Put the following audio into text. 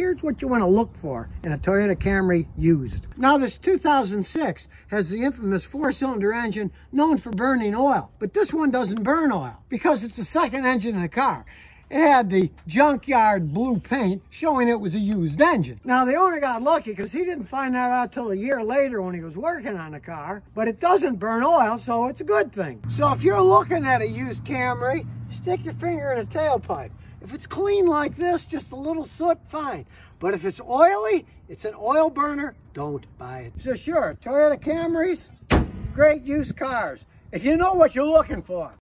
here's what you want to look for in a Toyota Camry used. Now this 2006 has the infamous four-cylinder engine known for burning oil, but this one doesn't burn oil because it's the second engine in the car. It had the junkyard blue paint showing it was a used engine. Now the owner got lucky because he didn't find that out till a year later when he was working on the car, but it doesn't burn oil, so it's a good thing. So if you're looking at a used Camry, stick your finger in a tailpipe. If it's clean like this, just a little soot, fine. But if it's oily, it's an oil burner, don't buy it. So sure, Toyota Camrys, great used cars. If you know what you're looking for.